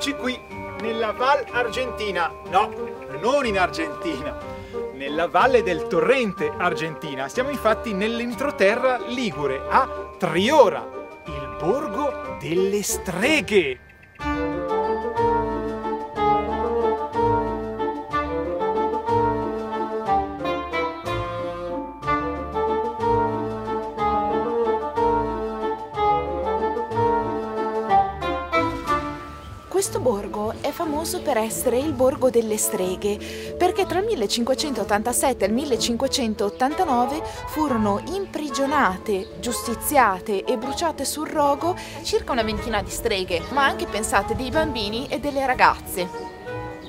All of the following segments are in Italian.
trovarci qui, nella Val Argentina. No, non in Argentina, nella Valle del Torrente Argentina. Siamo infatti nell'entroterra Ligure, a Triora, il borgo delle streghe. Questo borgo è famoso per essere il borgo delle streghe, perché tra il 1587 e il 1589 furono imprigionate, giustiziate e bruciate sul rogo circa una ventina di streghe, ma anche pensate dei bambini e delle ragazze.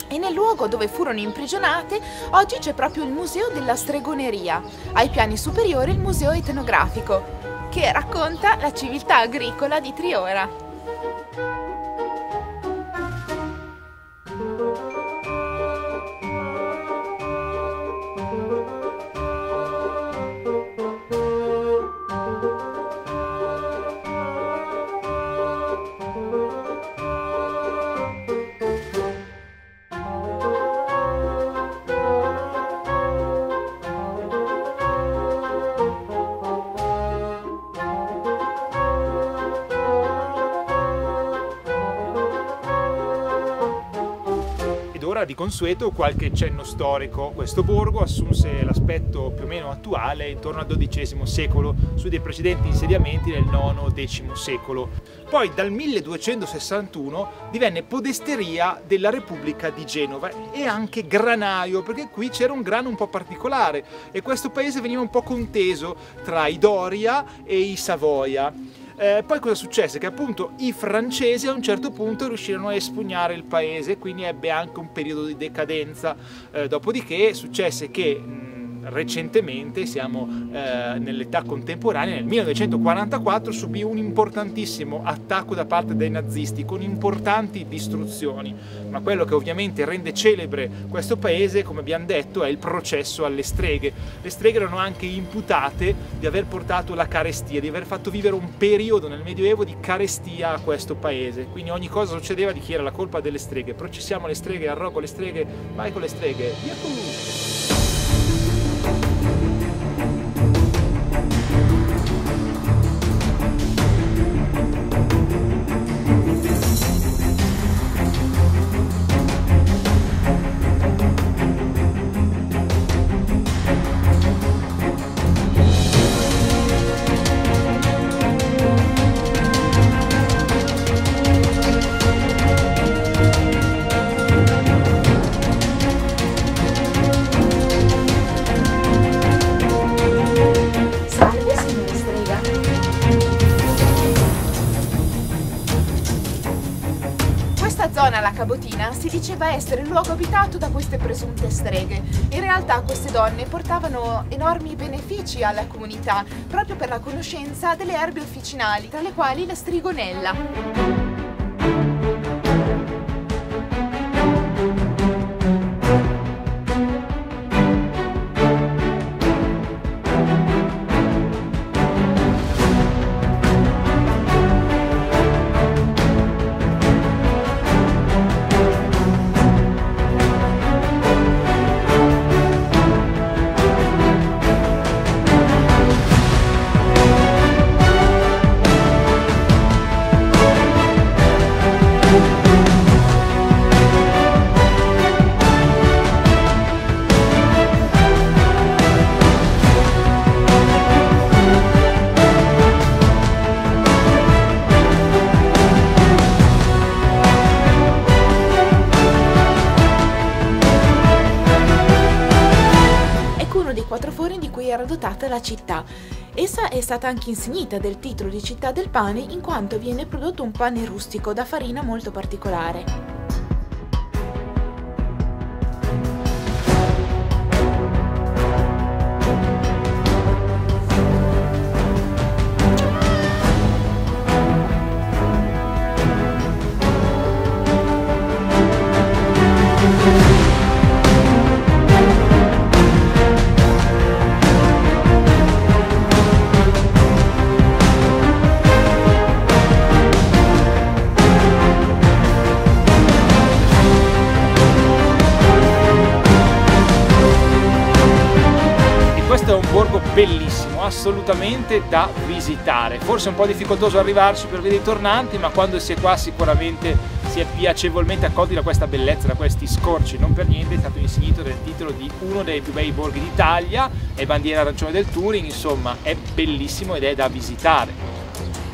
E nel luogo dove furono imprigionate oggi c'è proprio il Museo della Stregoneria, ai piani superiori il Museo Etnografico, che racconta la civiltà agricola di Triora. Ora di consueto qualche cenno storico. Questo borgo assunse l'aspetto più o meno attuale intorno al XII secolo, su dei precedenti insediamenti nel IX-X secolo. Poi dal 1261 divenne podesteria della Repubblica di Genova e anche granaio, perché qui c'era un grano un po' particolare e questo paese veniva un po' conteso tra i Doria e i Savoia. Eh, poi cosa successe? Che appunto i francesi a un certo punto riuscirono a espugnare il paese, quindi ebbe anche un periodo di decadenza. Eh, dopodiché successe che recentemente, siamo eh, nell'età contemporanea, nel 1944 subì un importantissimo attacco da parte dei nazisti con importanti distruzioni, ma quello che ovviamente rende celebre questo paese, come abbiamo detto, è il processo alle streghe. Le streghe erano anche imputate di aver portato la carestia, di aver fatto vivere un periodo nel Medioevo di carestia a questo paese, quindi ogni cosa succedeva di chi era la colpa delle streghe. Processiamo le streghe, arrogo le streghe, vai con le streghe. Yahoo! Questa zona, la Cabotina, si diceva essere il luogo abitato da queste presunte streghe. In realtà queste donne portavano enormi benefici alla comunità, proprio per la conoscenza delle erbe officinali, tra le quali la strigonella. Forni di cui era dotata la città. Essa è stata anche insignita del titolo di città del pane in quanto viene prodotto un pane rustico da farina molto particolare. Bellissimo, assolutamente da visitare. Forse un po' difficoltoso arrivarci per vedere i tornanti, ma quando si è qua sicuramente si è piacevolmente accolti da questa bellezza, da questi scorci. Non per niente è stato insignito del titolo di uno dei più bei borghi d'Italia, è bandiera arancione del Touring, insomma è bellissimo ed è da visitare.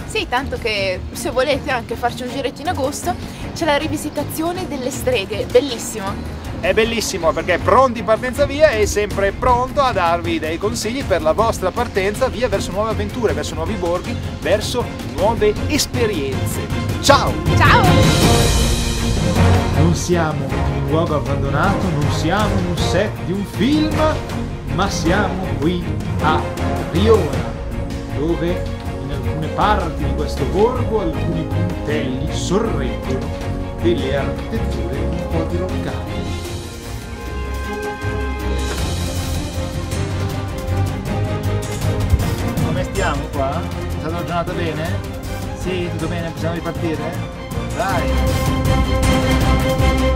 Sì, tanto che se volete anche farci un giretto in agosto c'è la rivisitazione delle streghe, bellissimo è bellissimo perché è pronti partenza via e sempre pronto a darvi dei consigli per la vostra partenza via verso nuove avventure, verso nuovi borghi, verso nuove esperienze. Ciao! Ciao! Non siamo in un luogo abbandonato, non siamo in un set di un film, ma siamo qui a Riona, dove alcune parti di questo borgo alcuni puntelli sorreggono delle architetture un po' diroccate. stiamo qua? È stata una giornata bene? Sì, tutto bene, possiamo ripartire? Dai!